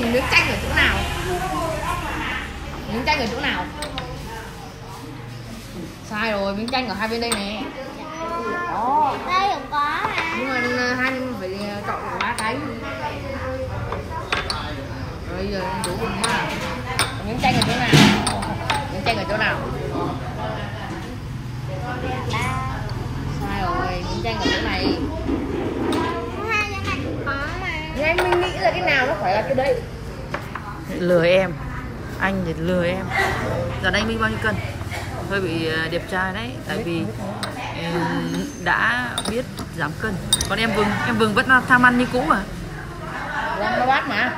từng miếng chanh ở chỗ nào? Miếng chanh ở chỗ nào? Sai rồi miếng chanh ở hai bên đây nè. Đó. Đây cũng có nhưng mà à, hai phải à, chọn ba cái bây giờ đủ rồi quá miếng chanh ở chỗ nào? Miếng chanh ở chỗ nào? Sai rồi miếng chanh ở chỗ này. Là cái nào nó phải là cái đấy. Lừa em. Anh thì lừa em. Giờ đây minh bao nhiêu cân? Hơi bị ờ, đẹp trai đấy tại vì ừ, đã biết giảm cân. Còn em vừng em vừng vẫn tham ăn như cũ mà nó bát mà